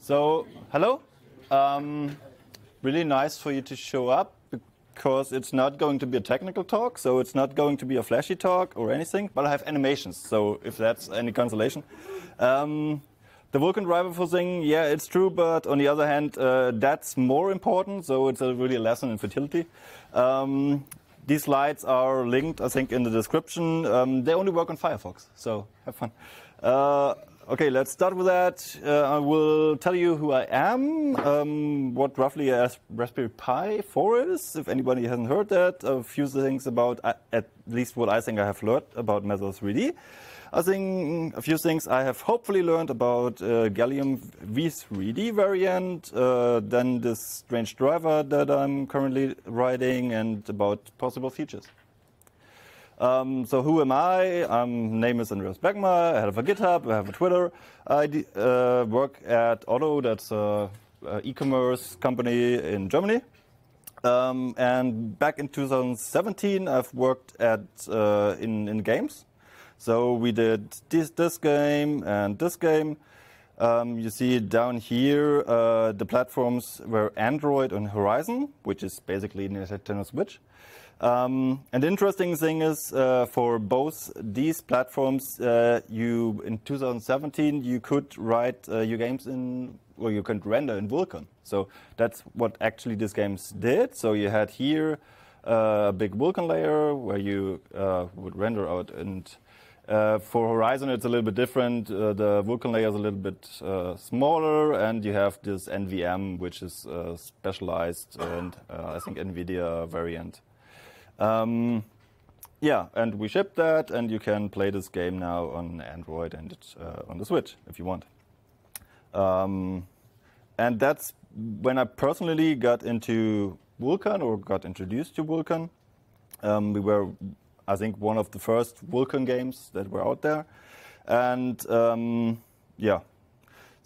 So, hello. Um, really nice for you to show up because it's not going to be a technical talk, so it's not going to be a flashy talk or anything, but I have animations, so if that's any consolation. Um, the Vulkan driver for thing, yeah, it's true, but on the other hand, uh, that's more important, so it's a really a lesson in fertility. Um, these slides are linked, I think, in the description. Um, they only work on Firefox, so have fun. Uh, Okay, let's start with that. Uh, I will tell you who I am, um, what roughly a Raspberry Pi 4 is, if anybody hasn't heard that, a few things about, uh, at least what I think I have learned about Mesa 3D. I think a few things I have hopefully learned about uh, Gallium V3D variant, uh, then this strange driver that I'm currently writing, and about possible features. Um, so who am I? Um, name is Andreas Bergmeier. I have a GitHub. I have a Twitter. I uh, work at Otto. That's a, a e-commerce company in Germany. Um, and back in 2017, I've worked at uh, in in games. So we did this this game and this game. Um, you see down here uh, the platforms were Android and Horizon, which is basically Nintendo Switch. Um, and the interesting thing is, uh, for both these platforms, uh, you in 2017 you could write uh, your games in, or you could render in Vulkan. So that's what actually these games did. So you had here uh, a big Vulkan layer where you uh, would render out, and uh, for Horizon it's a little bit different. the Vulkan layer is a little bit smaller, and you have this NVN, which is specialized, and I think NVIDIA variant. Um, yeah, and we shipped that, and you can play this game now on Android and uh, on the Switch if you want. Um, and that's when I personally got into Vulkan or got introduced to Vulkan. Um, we were, I think, one of the first Vulkan games that were out there. And um, yeah,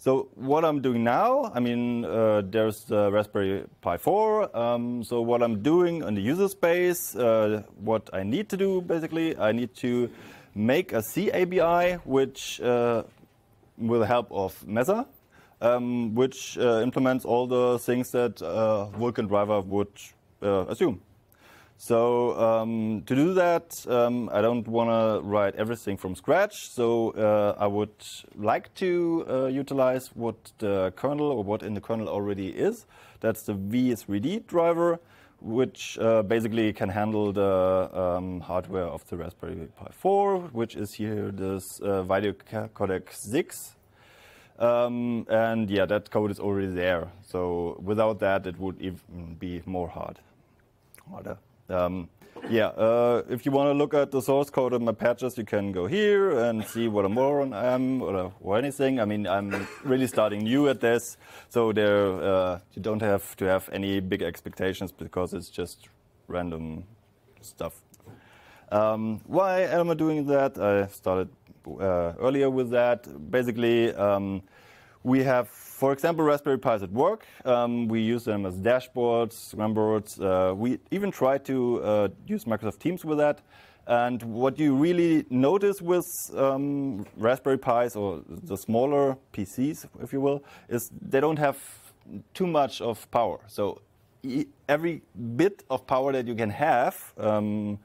so what I'm doing now, I mean, uh, there's the Raspberry Pi 4. Um, so what I'm doing on the user space, uh, what I need to do basically, I need to make a C ABI, which uh, the help of Mesa, um, which uh, implements all the things that uh, Vulkan driver would uh, assume. So um, to do that, um, I don't want to write everything from scratch. So uh, I would like to uh, utilize what the kernel or what in the kernel already is. That's the V3D driver, which uh, basically can handle the um, hardware of the Raspberry Pi 4, which is here this uh, VideoCore 6. Um, and yeah, that code is already there. So without that, it would even be more hard. harder. Um, yeah, uh, if you want to look at the source code of my patches, you can go here and see what a moron I am or, or anything. I mean, I'm really starting new at this, so there uh, you don't have to have any big expectations because it's just random stuff. Um, why am I doing that? I started uh, earlier with that. Basically, um, we have for example, Raspberry Pis at work. Um, we use them as dashboards, scrum Uh, we even try to uh, use Microsoft Teams with that. And what you really notice with um, Raspberry Pis or the smaller PCs, if you will, is they don't have too much of power. So every bit of power that you can have, um,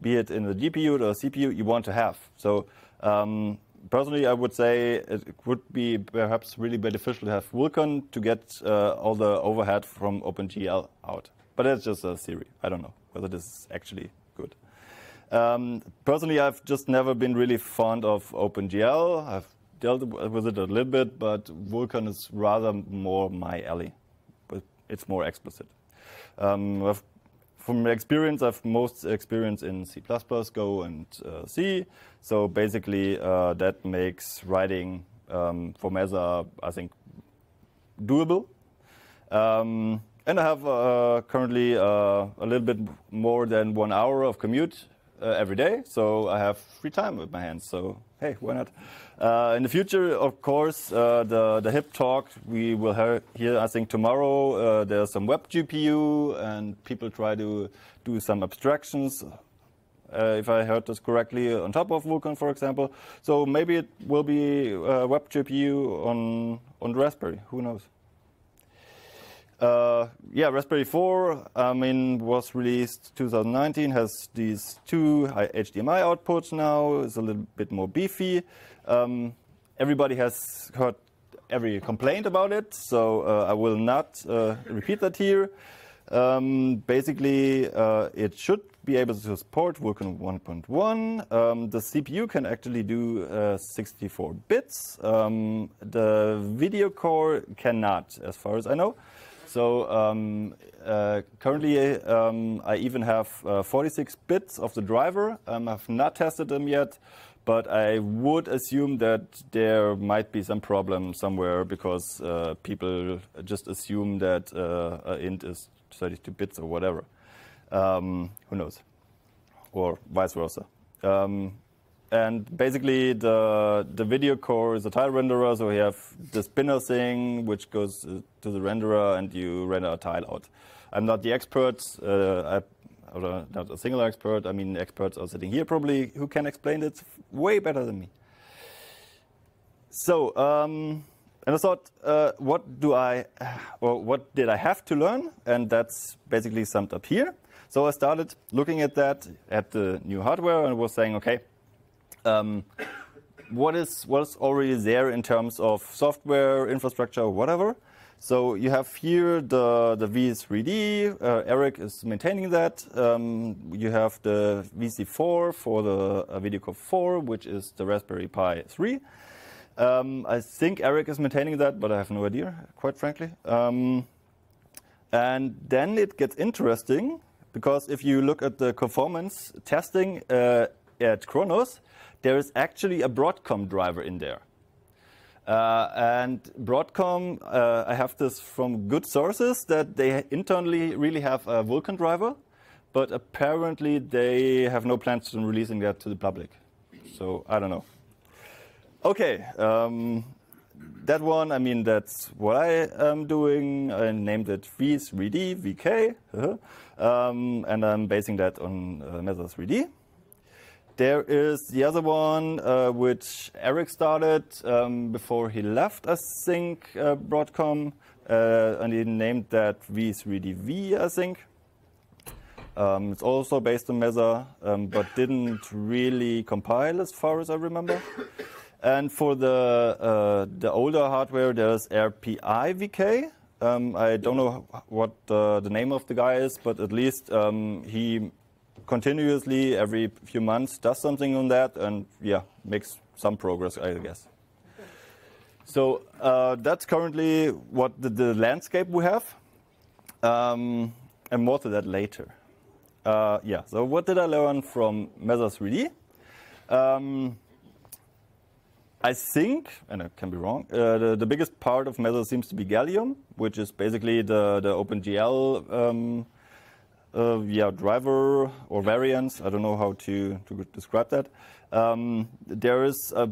be it in the GPU or CPU, you want to have. So um, personally, I would say it would be perhaps really beneficial to have Vulkan to get uh, all the overhead from OpenGL out. But that's just a theory. I don't know whether this is actually good. Um, personally, I've just never been really fond of OpenGL. I've dealt with it a little bit, but Vulkan is rather more my alley. But it's more explicit. Um, I've from experience, I've most experience in C++, Go, and uh, C. So basically, uh, that makes writing um, for Mesa, I think, doable. Um, and I have uh, currently uh, a little bit more than one hour of commute uh, every day, so I have free time with my hands. So hey, why not? Uh, in the future, of course, uh, the the HIP talk we will hear. Here I think tomorrow uh, there's some web GPU and people try to do some abstractions. uh, if I heard this correctly, on top of Vulkan, for example. So maybe it will be a web GPU on on Raspberry. Who knows? Uh, yeah, Raspberry 4, I mean, was released 2019, has these two HDMI outputs now, is a little bit more beefy. Um, everybody has heard every complaint about it, so uh, I will not uh, repeat that here. Um, basically, uh, it should be able to support Vulkan 1.1. Um, the CPU can actually do uh, 64 bits. Um, the video core cannot, as far as I know. So um, uh, currently, um, I even have uh, 46 bits of the driver. Um, I've not tested them yet, but I would assume that there might be some problem somewhere because uh, people just assume that uh, int is 32 bits or whatever. Um, who knows? Or vice versa. And basically, the the video core is a tile renderer, so we have the spinner thing, which goes uh, to the renderer, and you render a tile out. I'm not the expert. Uh, I, not a single expert. I mean, experts are sitting here probably who can explain it way better than me. So, um, and I thought, uh, what do I, or what did I have to learn? And that's basically summed up here. So I started looking at that, at the new hardware, and was saying, okay, what is what's already there in terms of software, infrastructure, whatever. So you have here the, the V3D. Uh, Eric is maintaining that. Um, you have the VC4 for the uh, VideoCore 4, which is the Raspberry Pi 3. Um, I think Eric is maintaining that, but I have no idea, quite frankly. Um, and then it gets interesting because if you look at the performance testing uh, at Khronos, there is actually a Broadcom driver in there. Uh, and Broadcom, uh, I have this from good sources that they internally really have a Vulkan driver, but apparently they have no plans on releasing that to the public. So I don't know. Okay, um, that one, I mean, that's what I am doing. I named it V3D, VK, um, and I'm basing that on uh, Mesa 3D. There is the other one, uh, which Eric started um, before he left, I think, uh, Broadcom, uh, and he named that V3DV, I think. Um, it's also based on Mesa, um, but didn't really compile as far as I remember. And for the uh, the older hardware, there's RPI VK. Um, I don't know what the, the, name of the guy is, but at least um, he continuously every few months does something on that and yeah makes some progress i guess. So uh, that's currently what the, the, landscape we have. Um, and more to that later. Uh, yeah so what did i learn from Mesa 3d um, I think, and I can be wrong, uh, the, the, biggest part of Mesa seems to be Gallium, which is basically the, the OpenGL um, uh, yeah, driver or variants. I don't know how to, to describe that. Um, there is a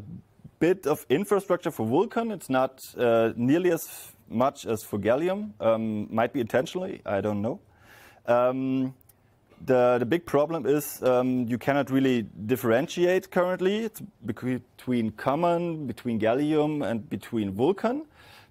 bit of infrastructure for Vulkan. It's not uh, nearly as much as for Gallium. Um, might be intentionally, I don't know. Um, the, the big problem is um, you cannot really differentiate currently it's between common, between Gallium, and between Vulkan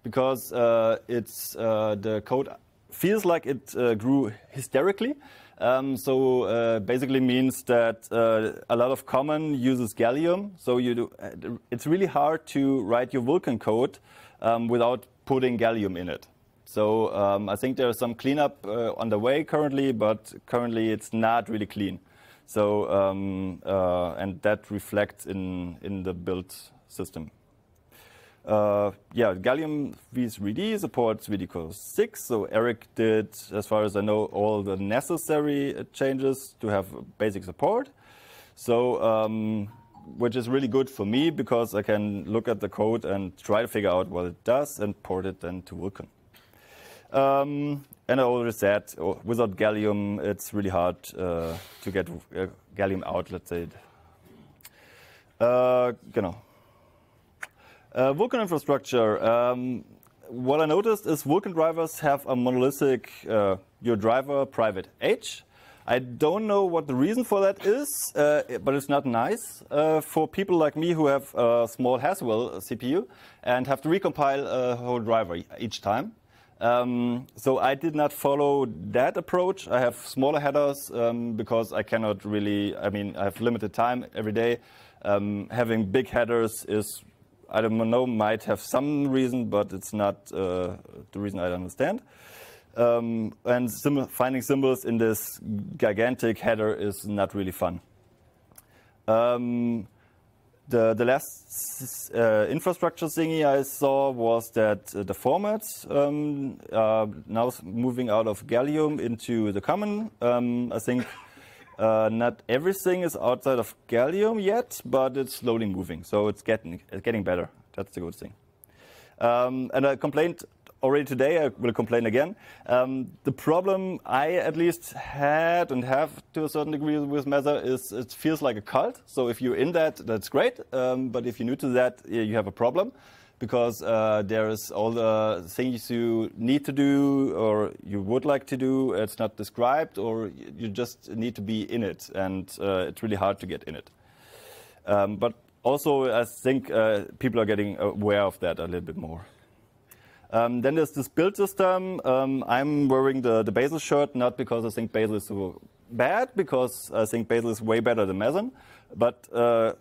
because uh, it's uh, the code feels like it uh, grew hysterically. Um, so uh, basically means that uh, a lot of common uses gallium. So you do, uh, it's really hard to write your Vulkan code um, without putting gallium in it. So um, I think there's some cleanup uh, on the way currently, but currently it's not really clean. So um, uh, and that reflects in in the build system. Uh, yeah, Gallium V3D supports VideoCore 6, so Eric did, as far as I know, all the necessary uh, changes to have basic support. So, um, which is really good for me because I can look at the code and try to figure out what it does and port it then to Vulkan. Um, and I already said, oh, without gallium, it's really hard uh, to get uh, gallium out, let's say. Uh, genau. Uh, Vulkan infrastructure. Um, what I noticed is Vulkan drivers have a monolithic uh, your driver private H. I don't know what the reason for that is, uh, but it's not nice uh, for people like me who have a small Haswell CPU and have to recompile a whole driver each time. Um, so I did not follow that approach. I have smaller headers um, because I cannot really, I mean, I have limited time every day. Um, having big headers is, I don't know, might have some reason, but it's not uh, the reason I understand. Um, and sim finding symbols in this gigantic header is not really fun. Um, the, the last uh, infrastructure thingy I saw was that uh, the formats um, are now moving out of Gallium into the common. Um, I think uh, not everything is outside of Gallium yet, but it's slowly moving, so it's getting it's getting better. That's the good thing. Um, and I complained already today, I will complain again. Um, the problem I at least had and have to a certain degree with Mesa is it feels like a cult. So if you're in that, that's great. Um, but if you're new to that, you have a problem because uh, there is all the things you need to do or you would like to do. It's not described, or you just need to be in it, and uh, it's really hard to get in it. Um, but also, I think uh, people are getting aware of that a little bit more. Um, then there's this build system. Um, I'm wearing the, the Bazel shirt, not because I think Bazel is so bad, because I think Bazel is way better than Meson. But uh,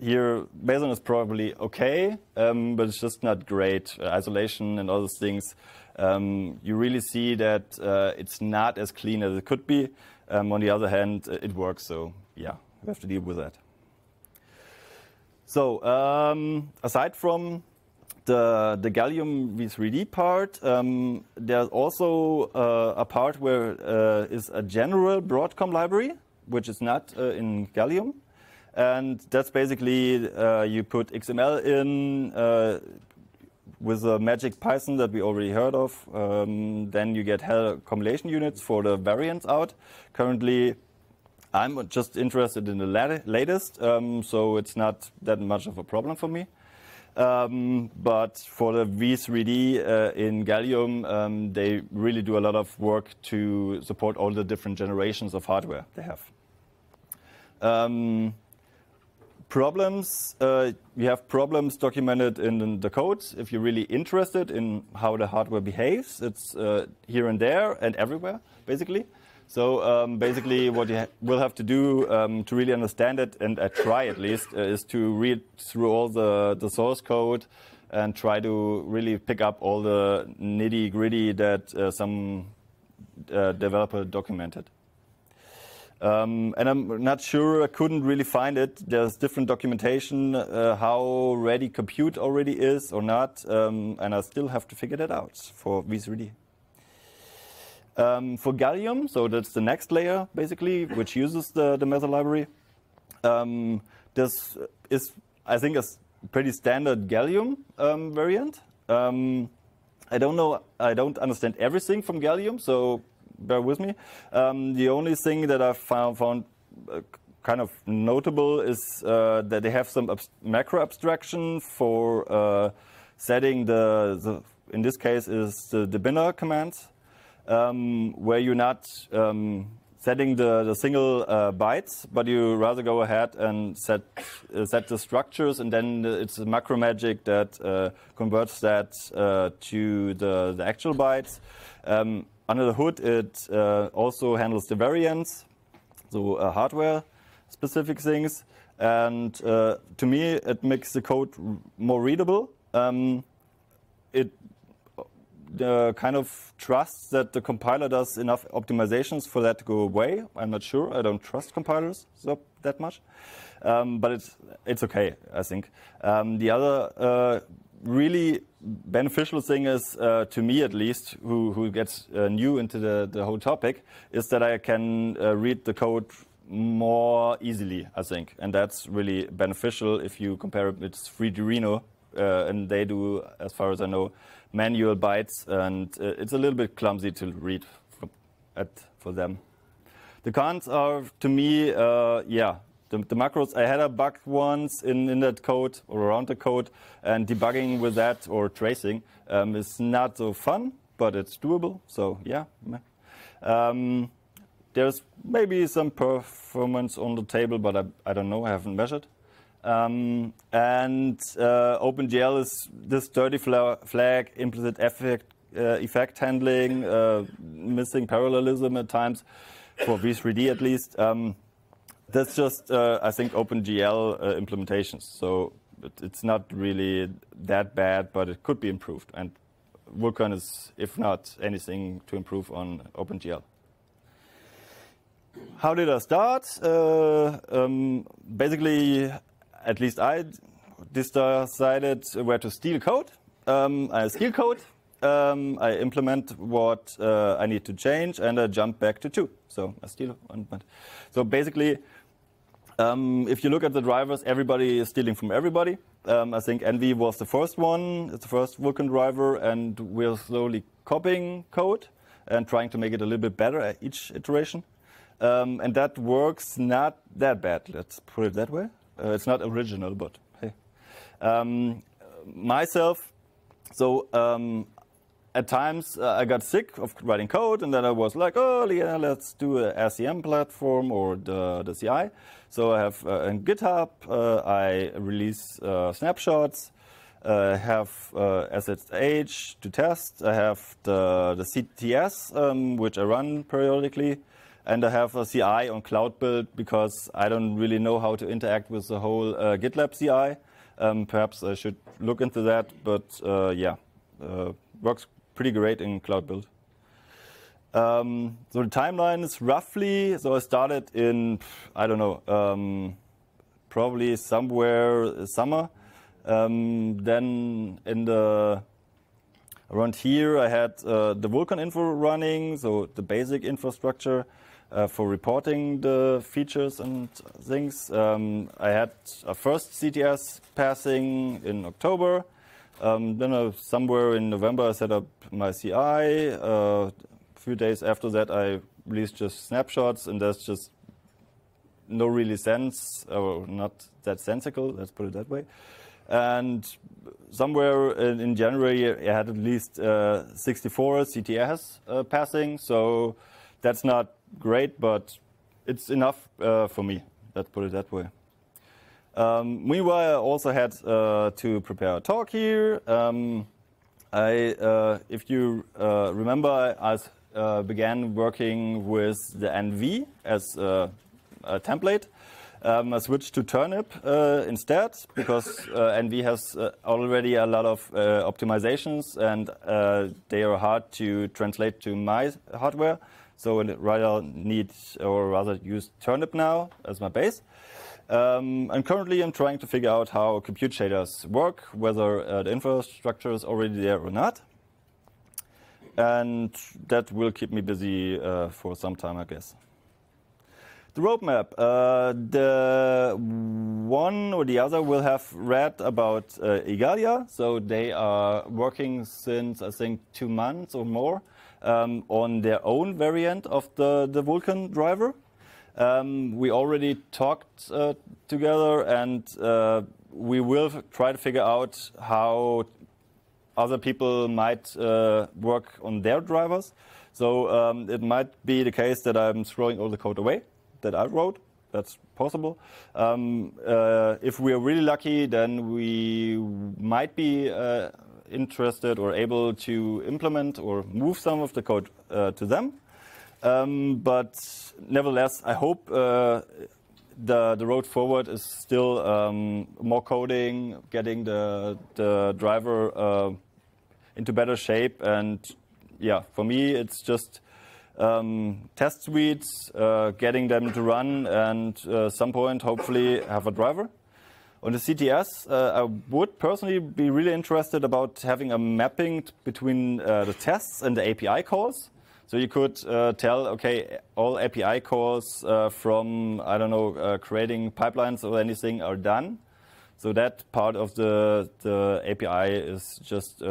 here, Meson is probably okay, um, but it's just not great. Uh, isolation and all those things. Um, you really see that uh, it's not as clean as it could be. Um, on the other hand, it works, so yeah, we have to deal with that. So, um, aside from the, the gallium v3D part, um, there's also uh, a part where uh, is a general Broadcom library, which is not uh, in gallium. And that's basically uh, you put XML in uh, with a magic Python that we already heard of. Um, then you get hell compilation units for the variants out. Currently, I'm just interested in the latest, um, so it's not that much of a problem for me. Um, but for the V3D uh, in Gallium, um, they really do a lot of work to support all the different generations of hardware they have. Um, problems, uh, you have problems documented in the code. If you're really interested in how the hardware behaves, it's uh, here and there and everywhere, basically. So um, basically, what you ha will have to do um, to really understand it, and I try at least, uh, is to read through all the, the source code and try to really pick up all the nitty gritty that uh, some uh, developer documented. Um, and I'm not sure, I couldn't really find it. There's different documentation uh, how ready compute already is or not, um, and I still have to figure that out for V3D. Um, for Gallium, so that's the next layer, basically, which uses the, the Mesa library. Um, this is, I think, a pretty standard Gallium um, variant. Um, I don't know, I don't understand everything from Gallium, so bear with me. Um, the only thing that I found, found uh, kind of notable is uh, that they have some macro abstraction for uh, setting the, the, in this case, is the, the binner commands um, where you're not um, setting the, the single uh, bytes, but you rather go ahead and set uh, set the structures, and then it's a macro magic that uh, converts that to the, the actual bytes. Um, under the hood, it uh, also handles the variants, so uh, hardware specific things, and to me, it makes the code more readable. Um, it uh, kind of trusts that the compiler does enough optimizations for that to go away. I'm not sure. I don't trust compilers so that much. Um, but it's, it's okay, I think. Um, the other uh, really beneficial thing is, uh, to me at least, who, who gets uh, new into the, the whole topic, is that I can uh, read the code more easily, I think. And that's really beneficial if you compare it with Freedreno, uh, and they do, as far as I know, manual bytes, and uh, it's a little bit clumsy to read for, at, for them. The cons are, to me, uh, yeah, the, the, macros. I had a bug once in, in that code or around the code, and debugging with that or tracing um, is not so fun, but it's doable. So yeah. Um, there's maybe some performance on the table, but I, I don't know. I haven't measured. Um, and uh, OpenGL is this dirty flag, implicit effect, uh, effect handling, uh, missing parallelism at times, for v3D at least. Um, that's just, uh, I think, OpenGL uh, implementations. So it's not really that bad, but it could be improved. And Vulkan is, if not anything, to improve on OpenGL. How did I start? Uh, um, basically, at least I decided where to steal code. Um, I steal code. Um, I implement what uh, I need to change, and I jump back to two. So I steal one. So basically, um, if you look at the drivers, everybody is stealing from everybody. Um, I think ANV was the first one. It's the first Vulkan driver, and we're slowly copying code and trying to make it a little bit better at each iteration. Um, and that works not that bad. Let's put it that way. Uh, it's not original, but hey. Um, myself, so um, at times uh, I got sick of writing code, and then I was like, oh yeah, let's do a SCM platform or the, the CI. So I have uh, in GitHub, uh, I release uh, snapshots. I have SSH to test. I have the, the CTS, um, which I run periodically. And I have a CI on Cloud Build because I don't really know how to interact with the whole uh, GitLab CI. Um, perhaps I should look into that, but uh, yeah, uh, works pretty great in Cloud Build. Um, so the timeline is roughly, so I started in, I don't know, um, probably somewhere summer. Um, then in the, around here I had uh, the Vulkan info running, so the basic infrastructure uh, for reporting the features and things. Um, I had a first CTS passing in October. Um, then uh, somewhere in November I set up my CI. Uh, few days after that, I released just snapshots, and there's just no really sense, or not that sensical, let's put it that way. And somewhere in, in January, I had at least uh, 64 CTS uh, passing, so that's not great, but it's enough uh, for me, let's put it that way. Um, meanwhile, also had uh, to prepare a talk here. Um, I, uh, if you uh, remember, I uh, began working with the ANV as a, a template. Um, I switched to Turnip uh, instead because uh, ANV has uh, already a lot of uh, optimizations and uh, they are hard to translate to my hardware. So I rather need or rather use Turnip now as my base. Um, and currently I'm trying to figure out how compute shaders work, whether the infrastructure is already there or not and that will keep me busy uh, for some time, I guess. The roadmap. Uh, the one or the other will have read about uh, Igalia. So they are working since, I think, two months or more um, on their own variant of the, the Vulkan driver. Um, we already talked uh, together and uh, we will try to figure out how other people might uh, work on their drivers. So um, it might be the case that I'm throwing all the code away that I wrote. That's possible. Um, uh, if we are really lucky, then we might be uh, interested or able to implement or move some of the code uh, to them. Um, but nevertheless, I hope uh, the, the road forward is still um, more coding, getting the, the driver uh, into better shape. And yeah, for me, it's just um, test suites, uh, getting them to run, and uh, some point hopefully have a driver. On the CTS, uh, I would personally be really interested about having a mapping between uh, the tests and the API calls. So you could uh, tell, okay, all API calls uh, from, I don't know, creating pipelines or anything are done. So that part of the, the API is just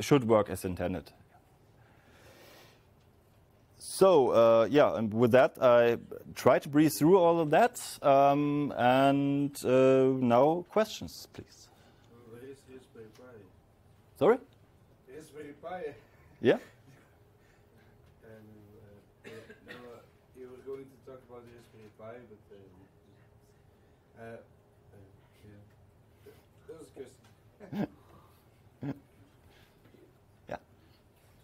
should work as intended. So uh, yeah, and with that, I try to breeze through all of that. Um, and uh, now questions, please. Where is Raspberry Pi? Sorry? Yeah. And uh, you, you Pi, but uh, uh, uh, yeah. That was good. Yeah.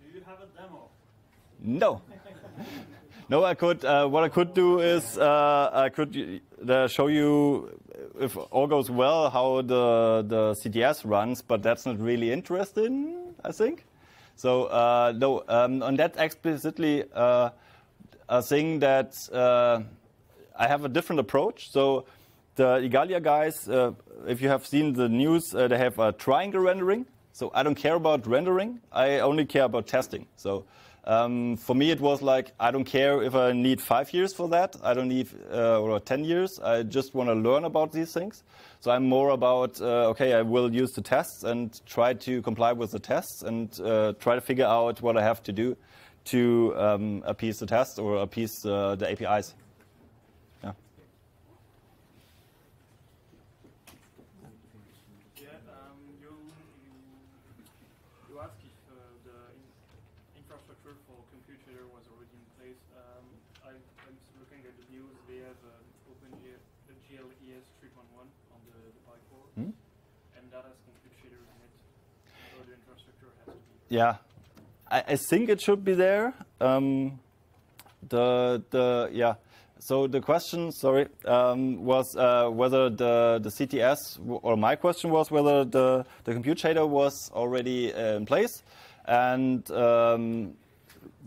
Do you have a demo? No. No, I could. Uh, what I could do is uh, I could uh, show you, if all goes well, how the the CTS runs, but that's not really interesting. I think. So uh, no, um, on that explicitly, uh, a thing that uh, I have a different approach. So the Igalia guys, uh, if you have seen the news, uh, they have a triangle rendering. So I don't care about rendering. I only care about testing. So um, for me, it was like I don't care if I need five years for that. I don't need uh, or ten years. I just want to learn about these things. So I'm more about uh, okay, I will use the tests and try to comply with the tests and uh, try to figure out what I have to do to um, appease the test or appease uh, the APIs. yeah, I, I, think it should be there. Um, the the yeah. So the question, sorry, um, was uh, whether the, the CTS, or my question was whether the, the compute shader was already uh, in place. And um,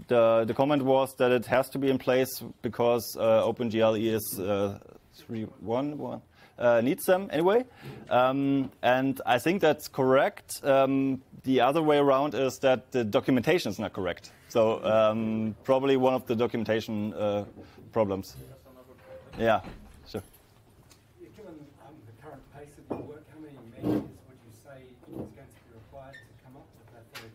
the, the comment was that it has to be in place because uh, OpenGL is uh, three one one needs them anyway. Um, and I think that's correct. Um, the other way around is that the documentation is not correct. So um, probably one of the documentation uh, problems. Yeah, sure. Given the current pace of your work, how many would you say is going to be required to come up with that for the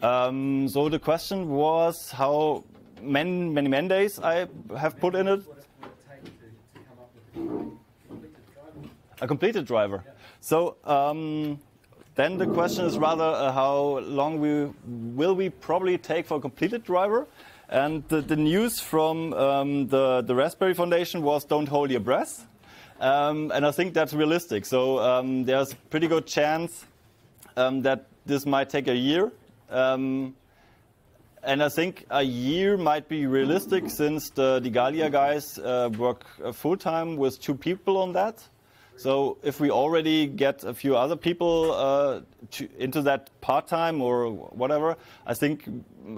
side? Um, so the question was how many many man days I have put in it. A completed driver? So um, then the question is rather uh, how long we will we probably take for a completed driver. And the, the news from um, the, the Raspberry Foundation was don't hold your breath. Um, and I think that's realistic. So um, there's pretty good chance um, that this might take a year. Um, and I think a year might be realistic since the, the Igalia guys uh, work uh, full time with two people on that. So if we already get a few other people uh, to, into that part time or whatever, I think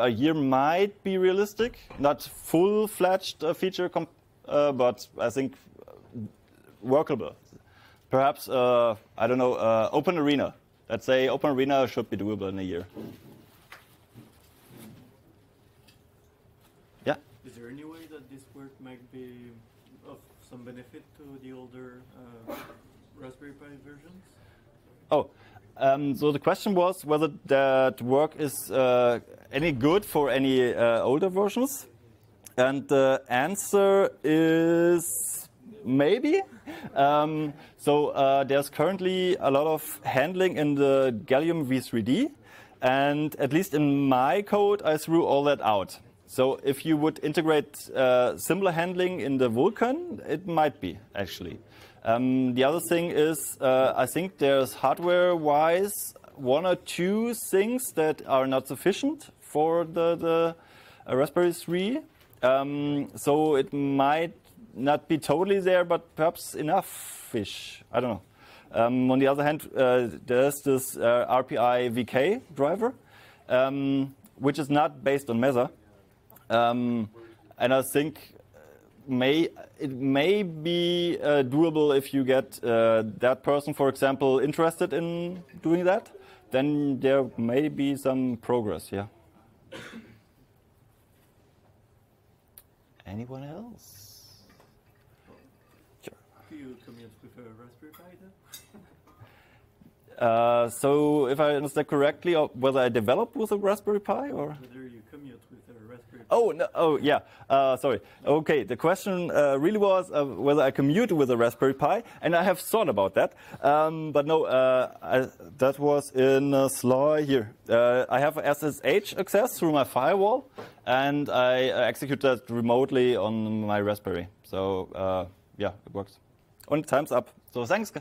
a year might be realistic. Not full fledged uh, feature, uh, but I think workable. Perhaps uh, I don't know. Uh, open arena. Let's say open arena should be doable in a year. Is there any way that this work might be of some benefit to the older uh, Raspberry Pi versions? Oh, um, so the question was whether that work is uh, any good for any uh, older versions, and the answer is maybe. Um, so uh, there's currently a lot of handling in the Gallium V3D, and at least in my code, I threw all that out. So if you would integrate uh, similar handling in the Vulkan, it might be actually. Um, the other thing is, uh, I think there's hardware-wise one or two things that are not sufficient for the, the uh, Raspberry 3. Um, so it might not be totally there, but perhaps enough fish. I don't know. Um, on the other hand, uh, there's this uh, RPI VK driver, um, which is not based on Mesa. Um, and I think may it may be uh, doable if you get uh, that person, for example, interested in doing that. Then there may be some progress. Yeah. Anyone else? Sure. Do you commute with a Raspberry Pi then? Uh, so, if I understand correctly, uh, whether I develop with a Raspberry Pi or Whether you commute with a Raspberry Pi? Oh, no, oh yeah. Uh, sorry. Okay, the question uh, really was uh, whether I commute with a Raspberry Pi, and I have thought about that. Um, but no, uh, I, that was in uh, Sly here. Uh, I have SSH access through my firewall, and I execute that remotely on my Raspberry. So uh, yeah, it works. And time's up. So thanks.